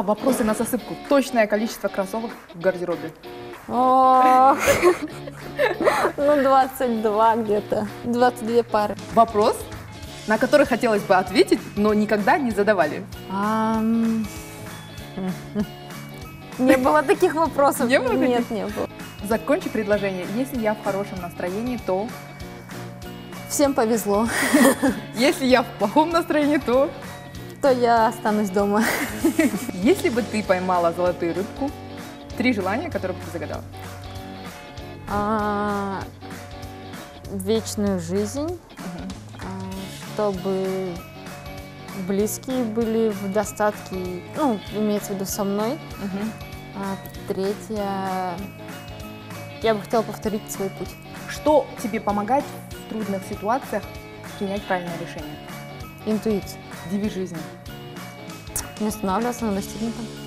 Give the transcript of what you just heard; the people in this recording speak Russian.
А Вопросы на засыпку. Точное количество кроссовок в гардеробе. О, Ну, 22 где-то. 22 пары. Вопрос, на который хотелось бы ответить, но никогда не задавали. Ам, Не было таких вопросов. Не было Нет, таких? не было. Закончи предложение. Если я в хорошем настроении, то... Всем повезло, Если я в плохом настроении, то... то я останусь дома. Если бы ты поймала золотую рыбку, три желания, которые бы ты загадала. А, Вечную жизнь, а, чтобы близкие были в достатке, ну, имеется в виду со мной. А третье, я бы хотела повторить свой путь. Что тебе помогает в трудных ситуациях принять правильное решение? Интуиция. Девиз жизни. Не останавливаться на достигнутом.